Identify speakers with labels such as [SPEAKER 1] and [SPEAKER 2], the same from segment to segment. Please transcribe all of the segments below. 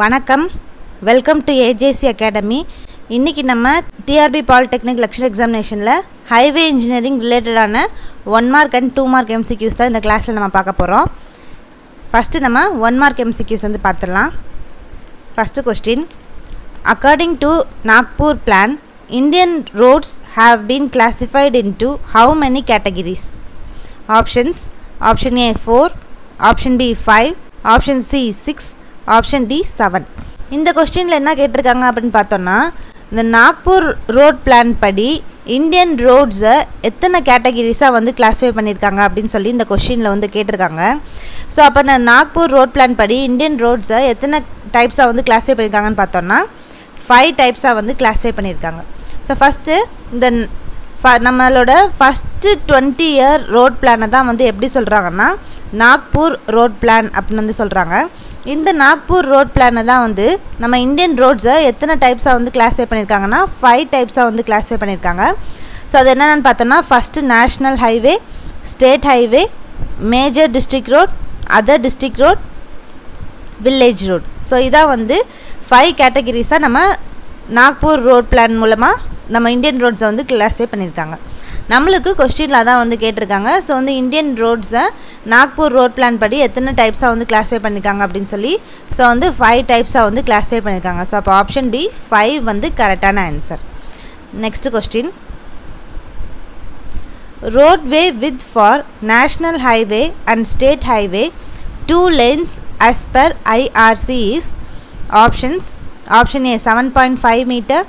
[SPEAKER 1] வணக்கம் welcome to AJC academy இன்றைக்கி நம்ம டிஆர்பி பாலிடெக்னிக் லக்ஷன் எக்ஸாமினேஷனில் ஹைவே இன்ஜினியரிங் ரிலேட்டடான one mark and two mark MCQs தான் இந்த கிளாஸில் நம்ம பார்க்க போகிறோம் ஃபஸ்ட்டு நம்ம ஒன் மார்க் எம்சிக்யூஸ் வந்து பார்த்துடலாம் first question according to Nagpur plan Indian roads have been classified into how many categories options option A four option B five option C six option D seven இந்த கொஸ்டினில் என்ன கேட்டிருக்காங்க அப்படின்னு பார்த்தோன்னா இந்த Nagpur road plan படி இந்தியன் ரோட்ஸை எத்தனை கேட்டகிரிஸாக வந்து கிளாஸிஃபை பண்ணியிருக்காங்க அப்படின்னு சொல்லி இந்த கொஷினில் வந்து கேட்டிருக்காங்க ஸோ அப்போ நான் நாக்பூர் ரோட் பிளான் படி இந்தியன் ரோட்ஸை எத்தனை டைப்ஸாக வந்து கிளாஸிஃபை பண்ணியிருக்காங்கன்னு பார்த்தோன்னா ஃபைவ் டைப்ஸாக வந்து கிளாஸிஃபை பண்ணியிருக்காங்க ஸோ ஃபஸ்ட்டு இந்த ஃப நம்மளோட ஃபஸ்ட்டு டுவெண்ட்டி இயர் ரோட் பிளானை தான் வந்து எப்படி சொல்கிறாங்கன்னா நாக்பூர் ரோட் பிளான் அப்படின்னு வந்து சொல்கிறாங்க இந்த நாக்பூர் ரோட் பிளானை தான் வந்து நம்ம இந்தியன் ரோட்ஸை எத்தனை டைப்ஸாக வந்து கிளாஸிஃபை பண்ணியிருக்காங்கன்னா ஃபைவ் டைப்ஸாக வந்து கிளாஸிஃபை பண்ணியிருக்காங்க ஸோ அது என்னென்னு பார்த்தோன்னா first national highway state highway major district road other district road village road so இதான் வந்து ஃபைவ் கேட்டகிரிஸாக நம்ம நாக்பூர் ரோட் பிளான் மூலமாக நம்ம இந்தியன் ரோட்ஸை வந்து கிளாஸிஃபை பண்ணியிருக்காங்க நம்மளுக்கு கொஸ்டினில் தான் வந்து கேட்டிருக்காங்க ஸோ வந்து இந்தியன் ரோட்ஸை நாக்பூர் ரோட் பிளான் படி எத்தனை டைப்ஸாக வந்து கிளாஸிஃபை பண்ணியிருக்காங்க அப்படின்னு சொல்லி ஸோ வந்து ஃபைவ் டைப்ஸாக வந்து கிளாஸிஃபை பண்ணியிருக்காங்க ஸோ அப்போ ஆப்ஷன் பி ஃபைவ் வந்து கரெக்டான answer next question for national highway and state highway to highway as per IRC is options option A seven point five metre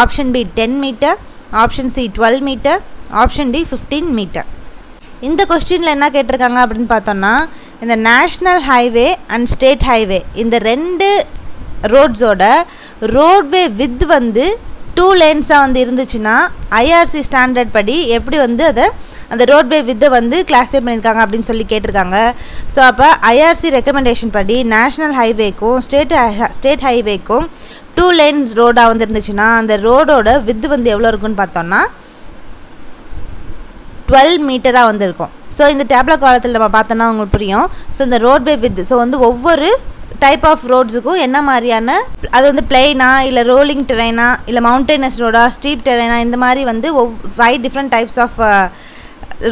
[SPEAKER 1] option B ten metre option C twelve metre option D fifteen metre இந்த கொஸ்டினில் என்ன கேட்டிருக்காங்க அப்படின்னு பார்த்தோன்னா இந்த national highway and state highway இந்த ரெண்டு ரோட்ஸோட ரோட்வே வித் வந்து டூ லேன்ஸாக வந்து இருந்துச்சுன்னா ஐஆர்சி ஸ்டாண்டர்ட் படி எப்படி வந்து அதை அந்த ரோட்வே வித்தை வந்து கிளாஸிஃபை பண்ணியிருக்காங்க அப்படின்னு சொல்லி கேட்டிருக்காங்க ஸோ அப்போ ஐஆர்சி ரெக்கமெண்டேஷன் படி நேஷ்னல் ஹைவேக்கும் ஸ்டேட் ஸ்டேட் ஹைவேக்கும் டூ லேன்ஸ் ரோடாக வந்து இருந்துச்சுன்னா அந்த ரோடோட வித்து வந்து எவ்வளோ இருக்குன்னு பார்த்தோன்னா டுவெல் மீட்டராக வந்திருக்கும் ஸோ இந்த டேப்லெட் காலத்தில் நம்ம பார்த்தோன்னா உங்களுக்கு புரியும் ஸோ இந்த ரோட்வே வித் ஸோ வந்து ஒவ்வொரு டைப் ஆஃப் ரோட்ஸுக்கும் என்ன மாதிரியான அது வந்து பிளெயினா இல்லை ரோலிங் டெரைனா இல்லை மவுண்டெய்னஸ் ரோடா ஸ்டீப் டெரைனா இந்த மாதிரி வந்து of five different types of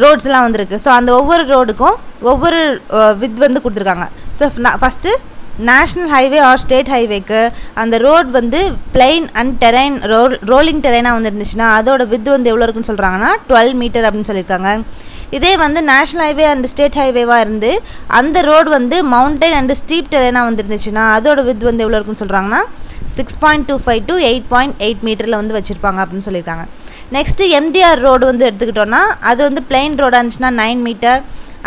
[SPEAKER 1] ரோட்ஸ்லாம் வந்துருக்கு ஸோ அந்த ஒவ்வொரு ரோடுக்கும் ஒவ்வொரு வித் uh, வந்து கொடுத்துருக்காங்க so first national highway or state ஹைவேக்கு அந்த ரோட் வந்து பிளெயின் அண்ட் டெரைன் ரோ ரோலிங் டெரெயினாக வந்துருந்துச்சுன்னா அதோட வித் வந்து எவ்வளோ இருக்குன்னு சொல்கிறாங்கன்னா டுவெல் மீட்டர் அப்படின்னு சொல்லியிருக்காங்க இதே வந்து நேஷ்னல் ஹைவே அண்ட் ஸ்டேட் ஹைவேவாக இருந்து அந்த ரோடு வந்து மவுண்டைன் அண்ட் ஸ்டீப் டெரேனாக வந்துருந்துச்சுன்னா அதோட வித் வந்து எவ்வளோ இருக்குன்னு சொல்கிறாங்கன்னா six point two five two eight point eight மீட்டரில் வந்து வச்சுருப்பாங்க அப்படின்னு சொல்லியிருக்காங்க நெக்ஸ்ட்டு எம்டிஆர் ரோடு வந்து எடுத்துக்கிட்டோன்னா அது வந்து பிளெயின் ரோடாக இருந்துச்சுன்னா nine metre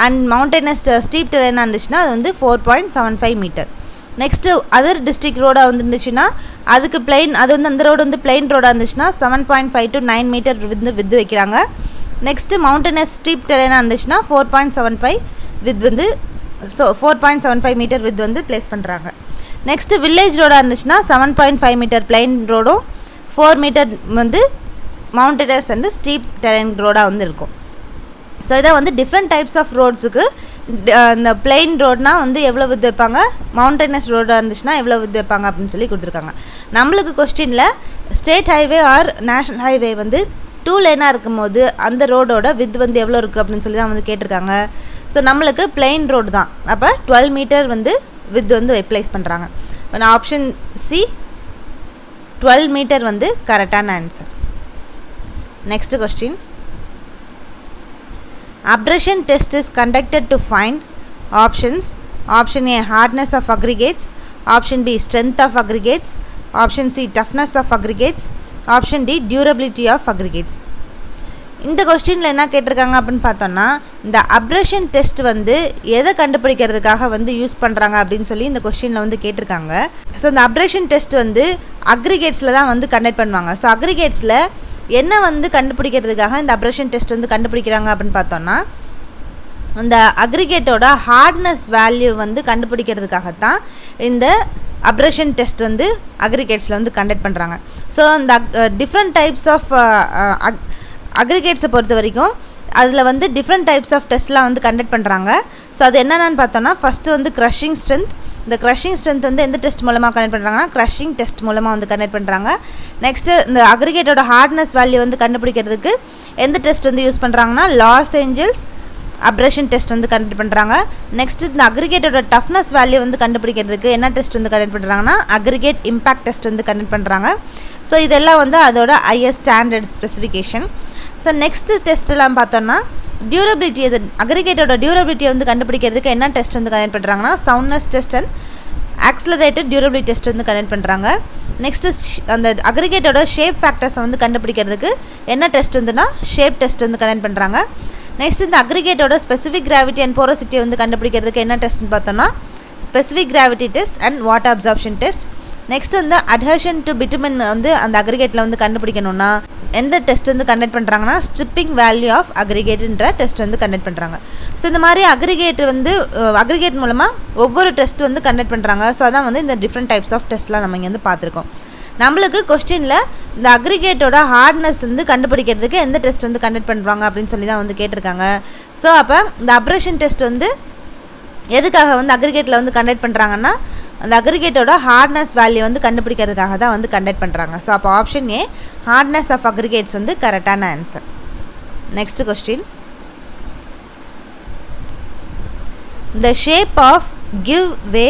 [SPEAKER 1] and mountainous steep டெரேனாக இருந்துச்சுன்னா அது வந்து four point seven five metre next other district ரோடாக வந்துருந்துச்சுன்னா அதுக்கு பிளெயின் அது வந்து அந்த ரோடு வந்து பிளெயின் ரோடாக இருந்துச்சுன்னா seven point five to nine meter வந்து வித்து வைக்கிறாங்க நெக்ஸ்ட்டு மவுண்டனஸ் ஸ்டீப் டெரெயினாக இருந்துச்சுன்னா four point seven five width வந்து so four point seven five meter width வந்து ப்ளேஸ் பண்ணுறாங்க நெக்ஸ்ட்டு வில்லேஜ் ரோடாக இருந்துச்சுன்னா seven point five meter plain ரோடும் ஃபோர் மீட்டர் வந்து மவுண்டனஸ் வந்து ஸ்டீப் டெரெயின் ரோடாக வந்து இருக்கும் ஸோ இதான் வந்து டிஃப்ரெண்ட் டைப்ஸ் ஆஃப் ரோட்ஸுக்கு இந்த பிளெயின் ரோட்னால் வந்து எவ்வளோ வித்து வைப்பாங்க மவுண்டனஸ் ரோடாக இருந்துச்சுன்னா எவ்வளோ வித்து வைப்பாங்க அப்படின்னு சொல்லி கொடுத்துருக்காங்க நம்மளுக்கு கொஸ்டினில் state highway or national highway வந்து டூ லைனாக இருக்கும்போது அந்த ரோடோட வித் வந்து எவ்வளோ இருக்குது அப்படின்னு சொல்லி தான் வந்து கேட்டிருக்காங்க ஸோ நம்மளுக்கு பிளெயின் ரோடு தான் அப்போ டுவெல் மீட்டர் வந்து வித் வந்து எப்ளைஸ் பண்ணுறாங்க நான் ஆப்ஷன் சி டுவெல் மீட்டர் வந்து கரெக்டான answer next question abrasion test is conducted to find options option A hardness of aggregates option B strength of aggregates option C toughness of aggregates option D durability of aggregates இந்த கொஸ்டினில் என்ன கேட்டிருக்காங்க அப்படின்னு பார்த்தோம்னா இந்த அப்ரேஷன் test வந்து எதை கண்டுபிடிக்கிறதுக்காக வந்து யூஸ் பண்ணுறாங்க அப்படின்னு சொல்லி இந்த கொஸ்டினில் வந்து கேட்டிருக்காங்க ஸோ இந்த அப்ரேஷன் டெஸ்ட் வந்து அக்ரிகேட்ஸில் தான் வந்து கண்டக்ட் பண்ணுவாங்க ஸோ அக்ரிகேட்ஸில் என்ன வந்து கண்டுபிடிக்கிறதுக்காக இந்த அப்ரேஷன் டெஸ்ட் வந்து கண்டுபிடிக்கிறாங்க அப்படின்னு பார்த்தோம்னா அந்த அக்ரிகேட்டோட ஹார்ட்னஸ் வேல்யூ வந்து கண்டுபிடிக்கிறதுக்காக தான் இந்த அப்ரேஷன் டெஸ்ட் வந்து அக்ரிகேட்ஸில் வந்து கண்டக்ட் பண்ணுறாங்க ஸோ அந்த டிஃப்ரெண்ட் டைப்ஸ் ஆஃப் அக்ரிகேட்ஸை பொறுத்த வரைக்கும் அதில் வந்து டிஃப்ரெண்ட் டைப்ஸ் ஆஃப் டெஸ்ட்லாம் வந்து கண்டக்ட் பண்ணுறாங்க ஸோ அது என்னென்னு பார்த்தோன்னா ஃபஸ்ட்டு வந்து க்ரஷிங் ஸ்ட்ரென்த் இந்த க்ரஷிங் ஸ்ட்ரென்த் வந்து எந்த டெஸ்ட் மூலமாக கனெக்ட் பண்ணுறாங்கன்னா க்ரஷிங் டெஸ்ட் மூலமாக வந்து கண்டக்ட் பண்ணுறாங்க நெக்ஸ்ட்டு இந்த அக்ரிகேட்டோட ஹார்ட்னஸ் வேல்யூ வந்து கண்டுபிடிக்கிறதுக்கு எந்த டெஸ்ட் வந்து யூஸ் பண்ணுறாங்கன்னா லாஸ் ஏஞ்சல்ஸ் அப்ரேஷன் டெஸ்ட் வந்து கண்டக்ட் பண்ணுறாங்க நெக்ஸ்ட் இந்த அக்ரிகேட்டோட டஃப்னஸ் வேல்யூ வந்து கண்டுபிடிக்கிறதுக்கு என்ன டெஸ்ட் வந்து கண்டக்ட் பண்ணுறாங்கன்னா அக்ரிகேட் இம்பாக்ட் டெஸ்ட் வந்து கண்டக்ட் பண்ணுறாங்க ஸோ இதெல்லாம் வந்து அதோட IS standard specification so next டெஸ்ட்லாம் பார்த்தோன்னா டியூரபிலிட்டி இது அக்ரிகேட்டோட டியூரபிலிட்டியை வந்து கண்டுபிடிக்கிறதுக்கு என்ன டெஸ்ட் வந்து கண்டக்ட் பண்ணுறாங்கன்னா soundness test and accelerated durability test வந்து கண்டக்ட் பண்ணுறாங்க நெக்ஸ்ட்டு அந்த அக்ரிகேட்டோட ஷேப் ஃபேக்டர்ஸை வந்து கண்டுபிடிக்கிறதுக்கு என்ன டெஸ்ட் வந்துன்னா ஷேப் டெஸ்ட் வந்து கண்டக்ட் பண்ணுறாங்க நெக்ஸ்ட் இந்த அக்ரிகேட்டோட ஸ்பெசிஃபிக் கிராவிட்டி அண்ட் போரோசிட்டியை வந்து கண்டுபிடிக்கிறதுக்கு என்ன டெஸ்ட்னு பார்த்தோன்னா specific gravity test and water absorption test next வந்து அட்ஹஷன் டு பிட்டுமின் வந்து அந்த அக்ரிகேட்டில் வந்து கண்டுபிடிக்கணும்னா எந்த டெஸ்ட் வந்து கண்டக்ட் பண்ணுறாங்கன்னா ஸ்ட்ரிப்பிங் வேல்யூ ஆஃப் அக்ரிகேட்டுன்ற டெஸ்ட் வந்து கண்டக்ட் பண்ணுறாங்க ஸோ இந்த மாதிரி அக்ரிகேட் வந்து அக்ரிகேட் மூலமாக ஒவ்வொரு டெஸ்ட் வந்து கண்டக்ட் பண்ணுறாங்க ஸோ அதான் வந்து இந்த டிஃப்ரெண்ட் டைப்ஸ் ஆஃப் டெஸ்ட்லாம் நம்ம இங்கே வந்து பார்த்துருக்கோம் நம்மளுக்கு கொஸ்டினில் இந்த அக்ரிகேட்டோட ஹார்ட்னஸ் வந்து கண்டுபிடிக்கிறதுக்கு எந்த டெஸ்ட் வந்து கண்டக்ட் பண்ணுறாங்க அப்படின்னு சொல்லி தான் வந்து கேட்டிருக்காங்க ஸோ அப்போ இந்த அப்ரேஷன் டெஸ்ட் வந்து எதுக்காக வந்து அக்ரிகேட்டில் வந்து கண்டக்ட் பண்ணுறாங்கன்னா அந்த அக்ரிகேட்டோட ஹார்ட்னஸ் வேல்யூ வந்து கண்டுபிடிக்கிறதுக்காக தான் வந்து கண்டக்ட் பண்ணுறாங்க ஸோ அப்போ option A hardness of aggregates வந்து கரெக்டான answer next question the shape of give way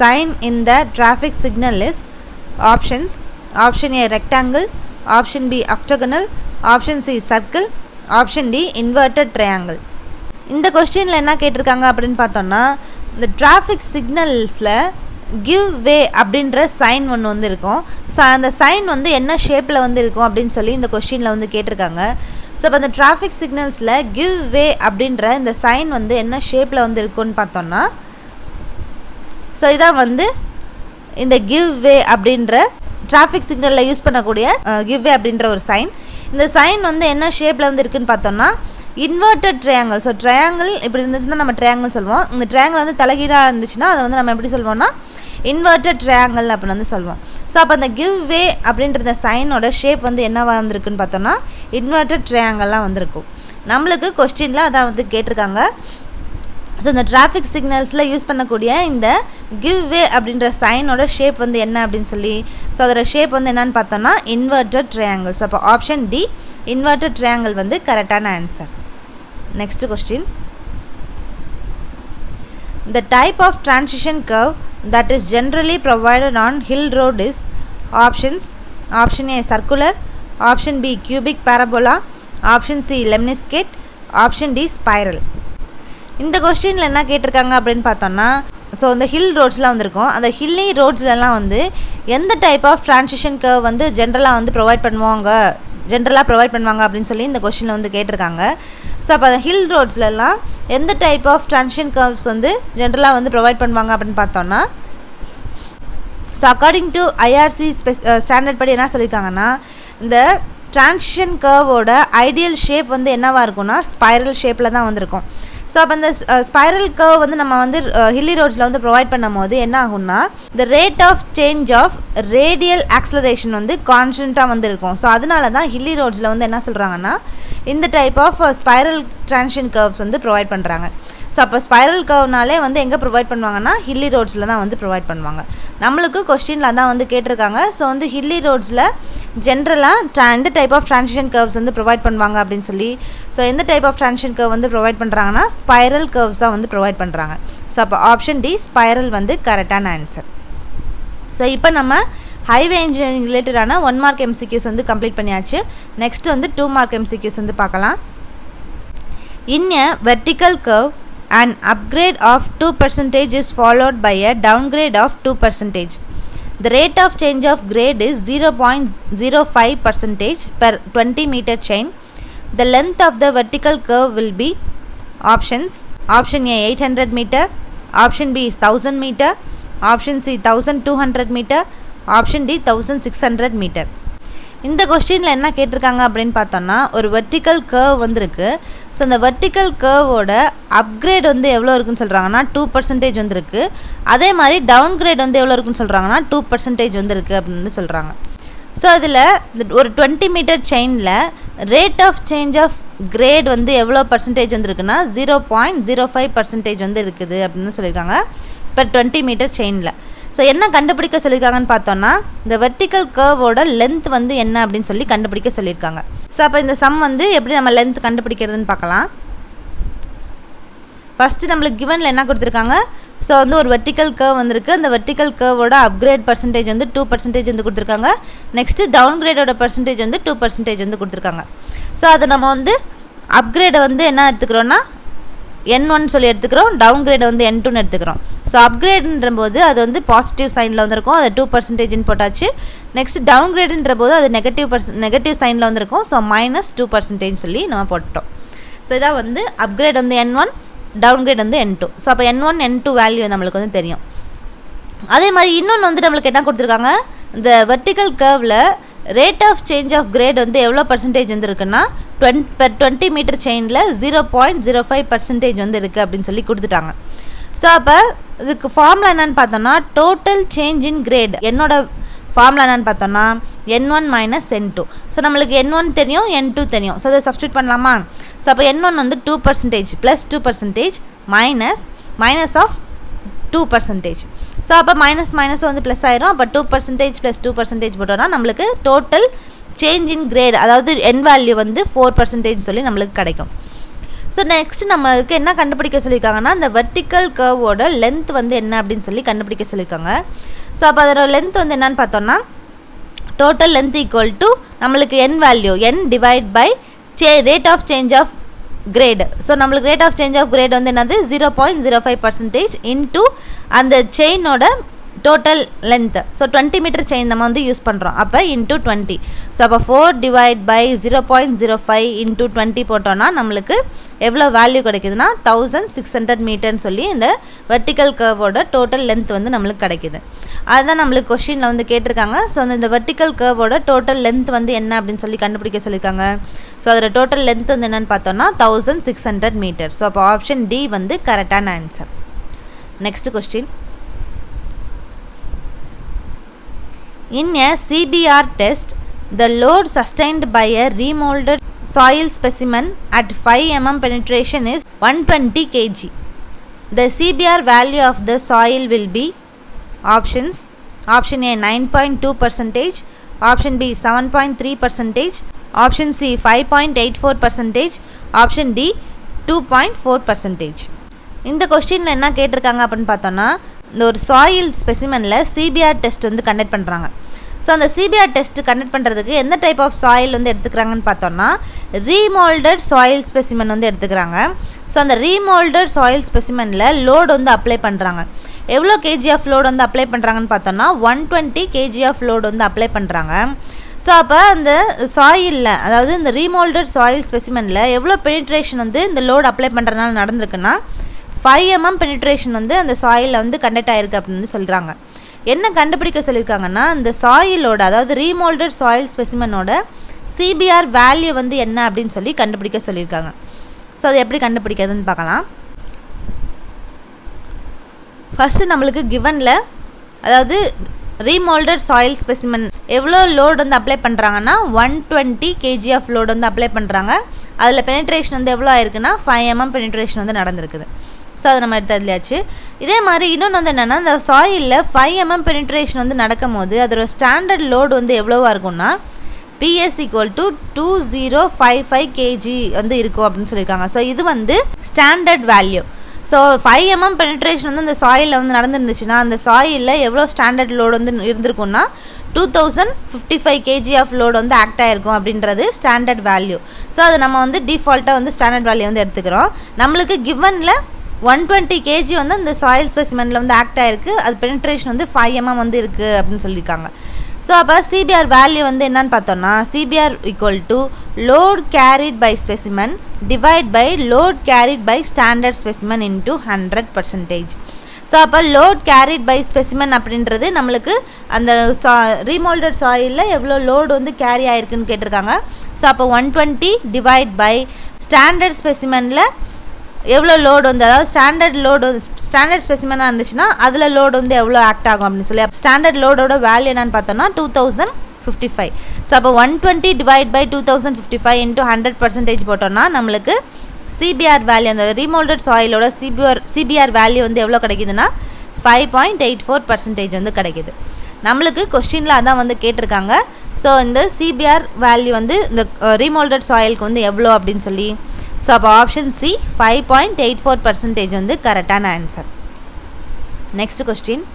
[SPEAKER 1] sign in the traffic signal is options option A rectangle option B octagonal option C circle option D inverted triangle இந்த கொஸ்டினில் என்ன கேட்டிருக்காங்க அப்படின்னு பார்த்தோன்னா இந்த traffic சிக்னல்ஸில் give வே அப்படின்ற சைன் ஒன்று வந்து இருக்கும் ஸோ அந்த சைன் வந்து என்ன ஷேப்பில் வந்து இருக்கும் அப்படின்னு சொல்லி இந்த கொஷினில் வந்து கேட்டிருக்காங்க ஸோ இப்போ அந்த டிராஃபிக் சிக்னல்ஸில் கிவ் வே அப்படின்ற இந்த சைன் வந்து என்ன ஷேப்பில் வந்து இருக்கும்னு பார்த்தோம்னா ஸோ இதான் வந்து இந்த கிவ் வே அப்படின்ற டிராஃபிக் சிக்னலில் யூஸ் பண்ணக்கூடிய கிவ் வே அப்படின்ற ஒரு சைன் இந்த சைன் வந்து என்ன ஷேப்பில் வந்து இருக்குதுன்னு பார்த்தோம்னா இன்வெர்டட் ட்ரையாங்கிள் ஸோ ட்ரையாங்கிள் இப்படி இருந்துச்சுன்னா நம்ம ட்ரையாங்கிள் சொல்லுவோம் இந்த ட்ரையாங்கிள் வந்து தலைகீழாக இருந்துச்சுன்னா அதை வந்து நம்ம எப்படி சொல்லுவோம்னா இன்வெர்டட் ட்ரையாங்கிள் அப்படின்னு வந்து சொல்லுவோம் ஸோ அப்போ அந்த கிவ் வே அப்படின்ற சைனோட ஷேப் வந்து என்னவாக வந்திருக்குன்னு பார்த்தோம்னா இன்வெர்டட் ட்ரையாங்கிளாக வந்திருக்கும் நம்மளுக்கு கொஸ்டினில் அதான் வந்து கேட்டிருக்காங்க ஸோ இந்த டிராஃபிக் சிக்னல்ஸில் யூஸ் பண்ணக்கூடிய இந்த கிவ் வே அப்படின்ற சைனோட ஷேப் வந்து என்ன அப்படின்னு சொல்லி ஸோ அதோட ஷேப் வந்து என்னன்னு பார்த்தோம்னா இன்வெர்டட் ஸோ அப்போ ஆப்ஷன் டி இன்வெர்டட் ட்ரையாங்கிள் வந்து கரெக்டான answer Next question. The type of transition curve that is generally provided on hill road is options option A circular, option B cubic parabola, option C lemniscate, option D spiral. இந்த கொஸ்டினில் என்ன கேட்டிருக்காங்க அப்படின்னு பார்த்தோம்னா so இந்த hill ரோட்ஸ்லாம் வந்திருக்கும் அந்த hilly ரோட்ஸ்லலாம் வந்து எந்த டைப் ஆஃப் டிரான்சிஷன் கர்வ் வந்து ஜென்ரலாக வந்து ப்ரொவைட் பண்ணுவாங்க ஜென்ரலாக ப்ரொவைட் பண்ணுவாங்க அப்படின்னு சொல்லி இந்த கொஷினில் வந்து கேட்டிருக்காங்க ஸோ அப்போ ஹில் ரோட்ஸ்லலாம் எந்த டைப் ஆஃப் ட்ரான்ஷன் கர்வ்ஸ் வந்து ஜென்ரலாக வந்து ப்ரொவைட் பண்ணுவாங்க அப்படின்னு பார்த்தோன்னா so according to IRC spec standard படி என்ன சொல்லியிருக்காங்கன்னா இந்த டிரான்ஷன் கர்வோட ஐடியல் ஷேப் வந்து என்னவாக இருக்கும்னா ஸ்பைரல் ஷேப்பில் தான் வந்திருக்கும் ஸோ அப்போ அந்த ஸ்பைரல் கர்வ் வந்து நம்ம வந்து ஹில்லி ரோட்ஸில் வந்து ப்ரொவைட் பண்ணும் போது என்ன ஆகும்னா இந்த rate of change of radial acceleration வந்து கான்ஸ்டண்ட்டாக வந்து இருக்கும் ஸோ அதனால தான் ஹில்லி ரோட்ஸில் வந்து என்ன சொல்கிறாங்கன்னா இந்த type of spiral transition curves வந்து ப்ரொவைட் பண்ணுறாங்க ஸோ அப்போ ஸ்பைரல் கர்வ்னாலே வந்து எங்கே ப்ரொவைட் பண்ணுவாங்கன்னா ஹில்லி ரோட்ஸில் தான் வந்து ப்ரொவைட் பண்ணுவாங்க நம்மளுக்கு கொஸ்டினில் அதான் வந்து கேட்டிருக்காங்க ஸோ வந்து ஹில்லி ரோட்ஸில் ஜென்ரலாக எந்த டைப் ஆஃப் ட்ரான்ஸிஷன் கர்வ்ஸ் வந்து ப்ரொவைட் பண்ணுவாங்க அப்படின்னு சொல்லி ஸோ எந்த டைப் ஆஃப் ட்ரான்ஸிஷன் கர்வ் வந்து ப்ரொவைட் பண்ணுறாங்கன்னா ஸ்பைரல் கர்வ்ஸ் தான் வந்து ப்ரொவைட் பண்ணுறாங்க ஸோ அப்போ ஆப்ஷன் டி ஸ்பைரல் வந்து கரெக்டான ஆன்சர் ஸோ இப்போ நம்ம ஹைவே இன்ஜினியரிங் ரிலேட்டடான ஒன் மார்க் எம்சிக்யூஸ் வந்து கம்ப்ளீட் பண்ணியாச்சு நெக்ஸ்ட் வந்து டூ மார்க் எம்சிக்யூஸ் வந்து பார்க்கலாம் இன்ன vertical curve an upgrade of 2% is followed by a downgrade of 2%. The rate of change of grade is 0.05% per 20 meter chain. The length of the vertical curve will be options option A 800 meter, option B 1000 meter, option C 1200 meter, option D 1600 meter. இந்த கொஸ்டினில் என்ன கேட்டிருக்காங்க அப்படின்னு பார்த்தோம்னா ஒரு vertical curve வந்துருக்கு so அந்த vertical கர்வோட அப்கிரேட் வந்து எவ்வளோ இருக்குன்னு சொல்கிறாங்கன்னா டூ பர்சன்டேஜ் வந்துருக்கு அதே மாதிரி டவுன் கிரேட் வந்து எவ்வளோ இருக்குன்னு சொல்கிறாங்கன்னா டூ பர்சன்டேஜ் வந்துருக்கு அப்படின்னு சொல்கிறாங்க ஸோ அதில் ஒரு டுவெண்ட்டி மீட்டர் செயினில் rate of change of grade வந்து எவ்வளோ percentage வந்துருக்குன்னா zero point zero five percentage வந்து இருக்குது அப்படின்னு சொல்லியிருக்காங்க இப்போ டுவெண்ட்டி மீட்டர் செயினில் ஸோ என்ன கண்டுபிடிக்க சொல்லியிருக்காங்கன்னு பார்த்தோன்னா இந்த வெர்டிக்கல் கர்வோட லென்த் வந்து என்ன அப்படின்னு சொல்லி கண்டுபிடிக்க சொல்லியிருக்காங்க ஸோ அப்போ இந்த சம் வந்து எப்படி நம்ம லென்த் கண்டுபிடிக்கிறதுன்னு பார்க்கலாம் ஃபஸ்ட்டு நம்மளுக்கு கிவனில் என்ன கொடுத்துருக்காங்க ஸோ வந்து ஒரு வெர்டிக்கல் கர்வ் வந்திருக்கு அந்த வெர்டிக்கல் கர்வோட அப்கிரேட் பர்சன்டேஜ் வந்து டூ பர்சன்டேஜ் வந்து கொடுத்துருக்காங்க நெக்ஸ்ட்டு டவுன் கிரேடோட பர்சன்டேஜ் வந்து டூ பர்சன்டேஜ் வந்து கொடுத்துருக்காங்க ஸோ அதை நம்ம வந்து அப்கிரேடை வந்து என்ன எடுத்துக்கிறோன்னா என் ஒன் சொல்லி எடுத்துக்கிறோம் டவுன் கிரேட் வந்து என் டூன்னு எடுத்துக்கிறோம் ஸோ அப்கிரேடுன்ற போது அது வந்து பாசிட்டிவ் சைனில் வந்திருக்கும் அது டூ பர்சன்டேஜ்னு போட்டாச்சு நெக்ஸ்ட் டவுன் கிரேடுன்ற போது அது நெகட்டிவ் பர்சன் நெகட்டிவ் சைனில் வந்திருக்கும் ஸோ மைனஸ் டூ பர்சன்டேஜ் சொல்லி நம்ம போட்டோம் ஸோ இதான் வந்து அப்கிரேட் வந்து என் ஒன் டவுன் கிரேட் வந்து என் டூ ஸோ அப்போ N one N two value நம்மளுக்கு வந்து தெரியும் அதே மாதிரி இன்னொன்று வந்து நம்மளுக்கு என்ன கொடுத்துருக்காங்க இந்த vertical கர்வில் rate of change of grade வந்து எவ்வளோ பர்சன்டேஜ் வந்து இருக்குன்னா டுவென் பெர் டுவெண்ட்டி மீட்டர் செயினில் zero point zero five percentage வந்து இருக்குது அப்படின்னு சொல்லி கொடுத்துட்டாங்க ஸோ அப்போ இதுக்கு ஃபார்மில் என்னென்னு பார்த்தோன்னா டோட்டல் சேஞ்ச் இன் கிரேட் என்னோட ஃபார்மில் என்னென்னு பார்த்தோம்னா N one minus N two so நம்மளுக்கு என் ஒன் தெரியும் என் டூ தெரியும் ஸோ அதை சப்ஸ்டியூட் பண்ணலாமா ஸோ அப்போ என் ஒன் வந்து two percentage plus two percentage minus minus of two percentage so அப்போ மைனஸ் மைனஸ் வந்து ப்ளஸ் ஆயிரும் அப்போ two percentage plus two percentage போட்டோம்னா நம்மளுக்கு டோட்டல் சேஞ்ச் இன் கிரேட் அதாவது என் வேல்யூ வந்து ஃபோர் பர்சன்டேஜ் சொல்லி நம்மளுக்கு கிடைக்கும் ஸோ நெக்ஸ்ட் நம்மளுக்கு என்ன கண்டுபிடிக்க சொல்லியிருக்காங்கன்னா இந்த வெர்டிக்கல் கர்வோட லென்த் வந்து என்ன அப்படின்னு சொல்லி கண்டுபிடிக்க சொல்லியிருக்காங்க ஸோ அப்போ அதோட லென்த் வந்து என்னன்னு பார்த்தோம்னா டோட்டல் லென்த் ஈக்குவல் டு நம்மளுக்கு N value N divide by say rate of change of grade so நம்மளுக்கு rate of change of grade வந்து என்னது zero point zero five percentage into அந்த செயினோட total length so twenty metre chain நம்ம வந்து use பண்ணுறோம் அப்போ into twenty so அப்போ four divide by zero point zero five into twenty போட்டோன்னா நம்மளுக்கு எவ்வளோ வேல்யூ கிடைக்குதுன்னா தௌசண்ட் சிக்ஸ் ஹண்ட்ரட் மீட்டர்னு சொல்லி இந்த வெர்டிக்கல் கர்வோட டோட்டல் லென்த் வந்து நம்மளுக்கு கிடைக்குது அதுதான் நம்மளுக்கு கொஷினில் வந்து கேட்டிருக்காங்க ஸோ இந்த வெர்டிக்கல் கர்வோட டோட்டல் லென்த் வந்து என்ன அப்படின்னு சொல்லி கண்டுபிடிக்க சொல்லியிருக்காங்க ஸோ அதோட டோட்டல் லென்த் வந்து என்னென்னு பார்த்தோம்னா thousand six hundred metre so அப்போ ஆப்ஷன் டி வந்து கரெக்டான answer next question In a CBR test, the load sustained by a remolded soil specimen at 5 mm penetration is 120 kg. The CBR value of the soil will be options option A 9.2 percentage, option B 7.3 percentage, option C 5.84 percentage, option D 2.4 percentage. இந்த கொஸ்டினில் என்ன கேட்டிருக்காங்க அப்படின்னு பார்த்தோன்னா இந்த ஒரு soil ஸ்பெசிமனில் CBR test வந்து கண்டக்ட் பண்ணுறாங்க ஸோ அந்த சிபிஆர் டெஸ்ட் கண்டக்ட் பண்ணுறதுக்கு எந்த டைப் ஆஃப் சாயில் வந்து எடுத்துக்கிறாங்கன்னு பார்த்தோம்னா ரீமோல்டட் சாயில் ஸ்பெசிமன் வந்து எடுத்துக்கிறாங்க ஸோ அந்த ரீமோல்டட் சாயில் ஸ்பெசிமனில் லோடு வந்து அப்ளை பண்ணுறாங்க எவ்வளோ கேஜி ஆஃப் லோடு வந்து அப்ளை பண்ணுறாங்கன்னு பார்த்தோம்னா one twenty KG of load வந்து அப்ளை பண்ணுறாங்க ஸோ அப்போ அந்த சாயிலில் அதாவது இந்த ரீமோல்டட் சாயில் ஸ்பெசிமனில் எவ்வளோ பெனிட்ரேஷன் வந்து இந்த லோடு அப்ளை பண்ணுறதுனால நடந்திருக்குன்னா ஃபைவ் எம்எம் பெனிட்ரேஷன் வந்து அந்த சாயிலில் வந்து கண்டக்ட் ஆயிருக்கு அப்படின்னு சொல்கிறாங்க என்ன கண்டுபிடிக்க சொல்லியிருக்காங்கன்னா இந்த சாயிலோட அதாவது ரீமோல்டட் சாயில் ஸ்பெசிமனோட சிபிஆர் வேல்யூ வந்து என்ன அப்படின்னு சொல்லி கண்டுபிடிக்க சொல்லியிருக்காங்க ஸோ அது எப்படி கண்டுபிடிக்கிறதுன்னு பார்க்கலாம் ஃபஸ்ட்டு நம்மளுக்கு கிவனில் அதாவது ரீமோல்டட் சாயில் ஸ்பெசிமன் எவ்வளோ லோடு வந்து அப்ளை பண்ணுறாங்கன்னா one twenty kg of load வந்து அப்ளை பண்ணுறாங்க அதில் பெனிட்ரேஷன் வந்து எவ்வளோ ஆயிருக்குன்னா ஃபைவ் எம்எம் பெனிட்ரேஷன் வந்து நடந்திருக்குது ஸோ அதை நம்ம எடுத்து இதே மாதிரி இன்னொன்று வந்து என்னென்னா இந்த சாயிலில் ஃபைவ் எம்எம் பெனிட்ரேஷன் வந்து நடக்கும் போது அதோட ஸ்டாண்டர்ட் லோடு வந்து எவ்வளோவா இருக்கும்னா PS equal to two zero five five KG வந்து இருக்கும் அப்படின்னு சொல்லியிருக்காங்க ஸோ இது வந்து standard value so five MM penetration வந்து அந்த சாயிலில் வந்து நடந்துருந்துச்சுன்னா அந்த சாயிலில் எவ்வளோ ஸ்டாண்டர்ட் லோடு வந்து இருந்திருக்கும்னா two thousand fifty five kg of load வந்து ஆக்ட் ஆகிருக்கும் அப்படின்றது ஸ்டாண்டர்ட் வேல்யூ ஸோ அதை நம்ம வந்து டிஃபால்ட்டாக வந்து ஸ்டாண்டர்ட் வேல்யூ வந்து எடுத்துக்கிறோம் நம்மளுக்கு கிவனில் ஒன் டுவெண்ட்டி கேஜி வந்து அந்த சாயில் ஸ்பெசிமெனில் வந்து ஆக்ட் ஆகிருக்கு அது பெனிட்ரேஷன் வந்து ஃபைவ் எம்எம் mm வந்து இருக்குது அப்படின்னு சொல்லியிருக்காங்க ஸோ அப்போ சிபிஆர் வேல்யூ வந்து என்னன்னு பார்த்தோம்னா CBR equal to load carried by specimen divide by load carried by standard specimen into hundred percentage so அப்போ லோட் கேரிட் பை ஸ்பெசிமன் அப்படின்றது நம்மளுக்கு அந்த சா ரீமோல்டட் சாயிலில் எவ்வளோ லோடு வந்து கேரி ஆகிருக்குன்னு கேட்டிருக்காங்க ஸோ அப்போ one twenty divide by standard ஸ்பெசிமனில் எவ்வளோ லோடு வந்து அதாவது ஸ்டாண்டர்ட் லோடு ஸ்டாண்டர்ட் ஸ்பெசிமனாக இருந்துச்சுன்னா அதில் லோடு வந்து எவ்வளோ ஆக்ட் ஆகும் அப்படின்னு சொல்லி ஸ்டாண்டர்ட் லோடோட வேல்யூ என்னன்னு பார்த்தோம்னா two thousand fifty five so அப்போ one twenty divide by two thousand fifty five into hundred percentage போட்டோம்னா நம்மளுக்கு சிபிஆர் வேல்யூ அந்த ரீமோல்டட் சாயிலோட சிபிஆர் சிபிஆர் வேல்யூ வந்து எவ்வளோ கிடைக்குதுன்னா five point eight four percentage வந்து கிடைக்குது நம்மளுக்கு கொஸ்டின்ல அதான் வந்து கேட்டிருக்காங்க ஸோ இந்த சிபிஆர் வேல்யூ வந்து இந்த ரீமோல்டட் சாயிலுக்கு வந்து எவ்வளோ அப்படின்னு சொல்லி ஸோ அப்போ option C five point eight four percentage வந்து கரெக்டான answer next question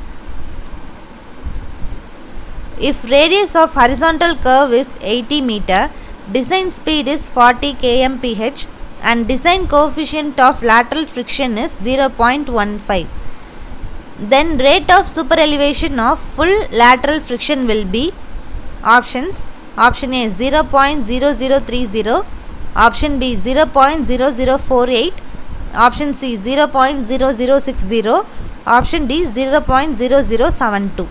[SPEAKER 1] If radius of horizontal curve is 80 meter, design speed is 40 kmph and design coefficient of lateral friction is 0.15. Then rate of super elevation of full lateral friction will be options option A 0.0030 option B zero point zero zero four eight option C zero point zero zero six zero option D zero point zero zero seven two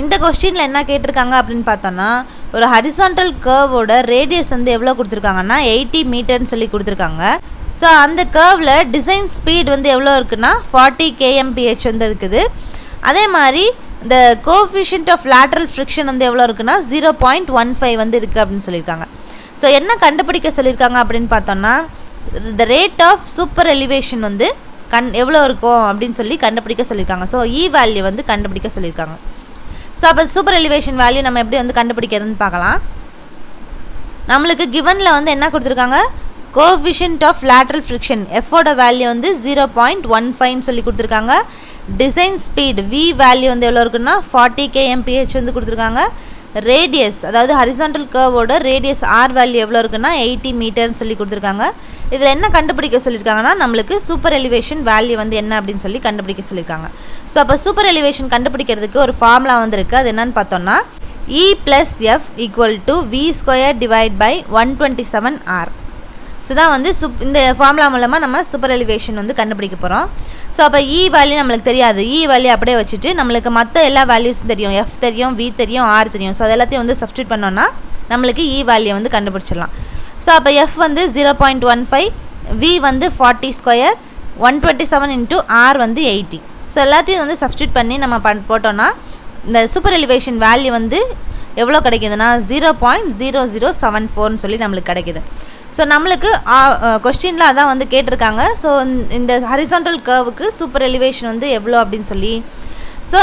[SPEAKER 1] இந்த கொஸ்டினில் என்ன கேட்டிருக்காங்க அப்படின்னு பார்த்தோன்னா ஒரு horizontal கர்வோட radius வந்து எவ்வளோ கொடுத்துருக்காங்கன்னா எயிட்டி மீட்டர்னு சொல்லி கொடுத்துருக்காங்க ஸோ அந்த கர்வில் டிசைன் ஸ்பீட் வந்து எவ்வளோ இருக்குன்னா ஃபார்ட்டி கேஎம்பிஹெச் வந்து இருக்குது அதே மாதிரி இந்த கோஃபிஷியன்ட் ஆஃப் லேட்ரல் ஃப்ரிக்ஷன் வந்து எவ்வளோ இருக்குன்னா ஜீரோ பாயிண்ட் ஒன் ஃபைவ் வந்து இருக்குது அப்படின்னு சொல்லியிருக்காங்க ஸோ என்ன கண்டுபிடிக்க சொல்லியிருக்காங்க அப்படின்னு பார்த்தோம்னா the rate of super elevation வந்து கண் எவ்வளோ இருக்கும் அப்படின்னு சொல்லி கண்டுபிடிக்க சொல்லியிருக்காங்க ஸோ இ வேல்யூ வந்து கண்டுபிடிக்க சொல்லியிருக்காங்க ஸோ அப்போ சூப்பர் எலிவேஷன் வேல்யூ நம்ம எப்படி வந்து கண்டுபிடிக்கிறதுன்னு பார்க்கலாம் நம்மளுக்கு கிவனில் வந்து என்ன கொடுத்துருக்காங்க கோவிஷன்ட் ஆஃப் லேட்ரல் ஃப்ரிக்ஷன் எஃபோட வேல்யூ வந்து ஜீரோ பாயிண்ட் ஒன் ஃபைவ்னு சொல்லி கொடுத்துருக்காங்க டிசைன் ஸ்பீட் வி வேல்யூ வந்து எவ்வளோ இருக்குன்னா ஃபார்ட்டி கேஎம்பிஹெச் வந்து கொடுத்துருக்காங்க ரேடியஸ் அதாவது ஹரிசாண்டல் கர்வோட ரேடியஸ் ஆர் வேல்யூ எவ்வளோ இருக்குன்னா எயிட்டி மீட்டர்னு சொல்லி கொடுத்துருக்காங்க இதில் என்ன கண்டுபிடிக்க சொல்லியிருக்காங்கன்னா நம்மளுக்கு சூப்பர் எலிவேஷன் வேல்யூ வந்து என்ன அப்படின்னு சொல்லி கண்டுபிடிக்க சொல்லியிருக்காங்க ஸோ அப்போ சூப்பர் எலிவேஷன் கண்டுபிடிக்கிறதுக்கு ஒரு ஃபார்முலா வந்துருக்கு அது என்னன்னு பார்த்தோம்னா e plus F equal to V square divide by one twenty seven R so தான் வந்து சுப் இந்த ஃபார்முலா மூலமாக நம்ம சூப்பர் எலிவேஷன் வந்து கண்டுபிடிக்க போகிறோம் ஸோ அப்போ இ e வேல்யூ நம்மளுக்கு தெரியாது இ e வேல்யூ அப்படியே வச்சுட்டு நம்மளுக்கு மற்ற எல்லா வேல்யூஸும் தெரியும் எஃப் தெரியும் வி தெரியும் ஆர் தெரியும் ஸோ அது எல்லாத்தையும் வந்து சப்ஸ்டியூட் பண்ணோன்னா நம்மளுக்கு இ e வேல்யூ வந்து கண்டுபிடிச்சிடலாம் ஸோ அப்போ எஃப் வந்து zero point one five V வந்து forty square one twenty seven into R வந்து எயிட்டி ஸோ எல்லாத்தையும் வந்து சப்ஸ்டியூட் பண்ணி நம்ம பண் போட்டோன்னா இந்த சூப்பர் எலிவேஷன் வேல்யூ வந்து எவ்வளோ கிடைக்கிதுன்னா zero point zero zero seven ஃபோர்னு சொல்லி நம்மளுக்கு கிடைக்கிது ஸோ நம்மளுக்கு கொஸ்டின்ல அதான் வந்து கேட்டிருக்காங்க ஸோ இந்த ஹரிசான்டல் கர்வுக்கு சூப்பர் எலிவேஷன் வந்து எவ்வளோ அப்படின்னு சொல்லி so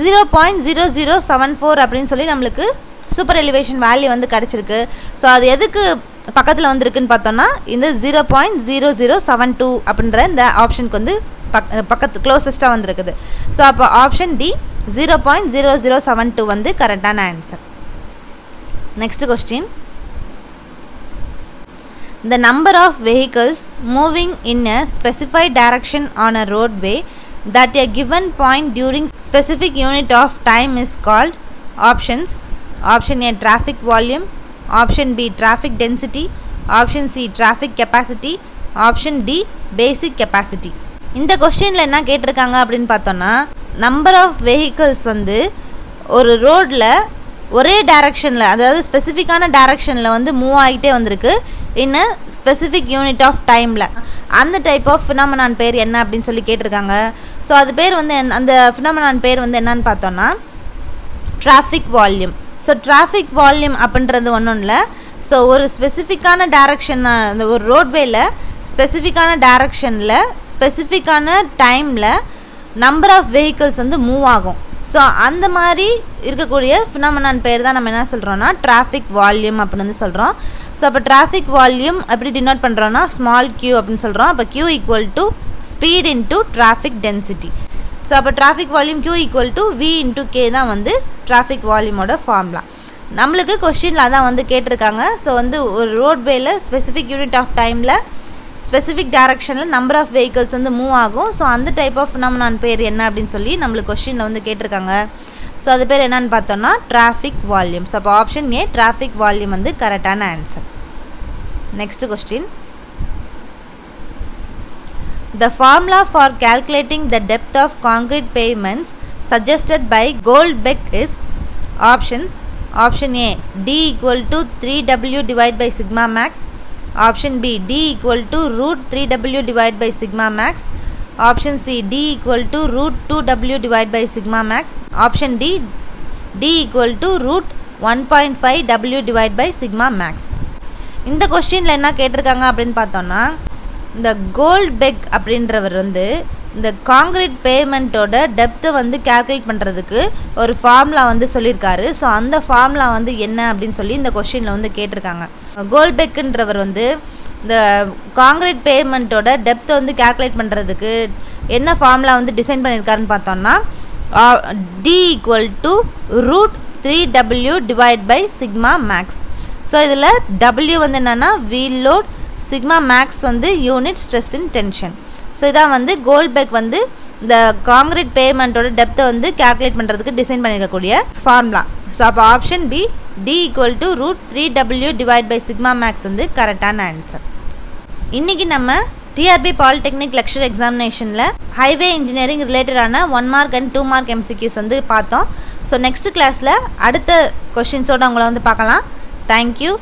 [SPEAKER 1] zero point zero zero seven four அப்படின்னு சொல்லி நம்மளுக்கு சூப்பர் எலிவேஷன் வேல்யூ வந்து கிடச்சிருக்கு ஸோ அது எதுக்கு பக்கத்தில் வந்திருக்குன்னு பார்த்தோன்னா இந்த zero point zero zero seven two அப்படின்ற இந்த ஆப்ஷனுக்கு வந்து பக் பக்கத்து க்ளோசஸ்ட்டாக வந்திருக்குது ஸோ அப்போ option D zero point zero zero seven two வந்து கரெக்டான answer next question The number of vehicles moving in a specified direction on a roadway that a given point during specific unit of time is called options option A traffic volume option B traffic density option C traffic capacity option D basic capacity இந்த கொஸ்டினில் என்ன கேட்டிருக்காங்க அப்படின்னு பார்த்தோன்னா number of vehicles வந்து ஒரு ரோடில் ஒரே டேரக்ஷனில் அதாவது ஸ்பெசிஃபிக்கான டேரக்ஷனில் வந்து மூவ் ஆகிட்டே வந்திருக்கு இன்னும் ஸ்பெசிஃபிக் யூனிட் ஆஃப் டைமில் அந்த டைப் ஆஃப் ஃபினாமினான் பேர் என்ன அப்படின்னு சொல்லி கேட்டிருக்காங்க ஸோ அது பேர் வந்து என் அந்த ஃபினாமினான் பேர் வந்து என்னன்னு பார்த்தோன்னா traffic volume so traffic volume அப்படின்றது ஒன்றும் இல்லை ஸோ ஒரு ஸ்பெசிஃபிக்கான டேரக்ஷன் அந்த ஒரு ரோட்வேயில் ஸ்பெசிஃபிக்கான டேரக்ஷனில் ஸ்பெசிஃபிக்கான டைமில் நம்பர் ஆஃப் வெஹிக்கிள்ஸ் வந்து மூவ் ஆகும் ஸோ அந்த மாதிரி இருக்கக்கூடிய ஃபினாமினான் பேர் தான் நம்ம என்ன சொல்கிறோன்னா டிராஃபிக் வால்யூம் அப்படின்னு வந்து சொல்கிறோம் ஸோ அப்போ டிராஃபிக் வால்யூம் எப்படி டினோட் பண்ணுறோன்னா ஸ்மால் கியூ அப்படின்னு சொல்கிறோம் அப்போ Q equal to speed into traffic density so அப்போ traffic volume Q equal to V into K தான் வந்து டிராஃபிக் வால்யூமோட ஃபார்ம்லா நம்மளுக்கு கொஷினில் அதான் வந்து கேட்டிருக்காங்க ஸோ வந்து ஒரு ரோட்வேயில் ஸ்பெசிஃபிக் யூனிட் ஆஃப் டைமில் ஸ்பெசிஃபிக் டேரக்ஷனில் நம்பர் ஆஃப் வெஹிக்கல்ஸ் வந்து மூவ் ஆகும் ஸோ அந்த டைப் ஆஃப் நம்ம நான் பேர் என்ன அப்படின்னு சொல்லி நம்மளுக்கு கொஷினில் வந்து கேட்டிருக்காங்க ஸோ அது பேர் என்னன்னு பார்த்தோம்னா டிராஃபிக் ஸோ அப்போ ஆப்ஷன் ஏ டிராஃபிக் வால்யூம் வந்து கரெக்டான answer next question the formula for calculating the depth of concrete pavements suggested by Goldbeck is options option A D equal to three W divide by sigma max Option B D equal to root 3W divided by sigma max. Option C D equal to root 2W divided by sigma max. Option D D equal to root 1.5 W divided by sigma max. இந்த கொஸ்டினில் என்ன கேட்டிருக்காங்க அப்படின்னு பார்த்தோன்னா இந்த gold பெக் அப்படின்றவர் வந்து இந்த காங்கிரீட் பேமெண்ட்டோட டெப்த்தை வந்து கேல்குலேட் பண்ணுறதுக்கு ஒரு ஃபார்முலா வந்து சொல்லியிருக்காரு ஸோ அந்த ஃபார்முலா வந்து என்ன அப்படின்னு சொல்லி இந்த கொஷினில் வந்து கேட்டிருக்காங்க கோல்பெக்குன்றவர் வந்து இந்த காங்கிரீட் பேமெண்ட்டோட டெப்த்தை வந்து கேல்குலேட் பண்ணுறதுக்கு என்ன ஃபார்முலா வந்து டிசைன் பண்ணியிருக்காருன்னு பார்த்தோம்னா D equal to root three W divide by sigma max so இதில் டபிள்யூ வந்து என்னென்னா வீல் லோட் சிக்மா மேக்ஸ் வந்து unit stress in tension so இதான் வந்து கோல்ட் பேக் வந்து இந்த காங்கிரீட் பேமெண்ட்டோட டெப்த்தை வந்து கேல்குலேட் பண்ணுறதுக்கு டிசைன் பண்ணியிருக்கக்கூடிய ஃபார்முலா ஸோ அப்போ option B D equal to root three W divide by sigma max வந்து கரெக்டான ஆன்சர் இன்றைக்கி நம்ம டிஆர்பி பாலிடெக்னிக் லெக்சர் எக்ஸாமினேஷனில் ஹைவே இன்ஜினியரிங் ரிலேட்டடான one mark and two mark MCQs வந்து பார்த்தோம் ஸோ நெக்ஸ்ட் கிளாஸில் அடுத்த கொஷின்ஸோடு அவங்கள வந்து பார்க்கலாம் தேங்க்யூ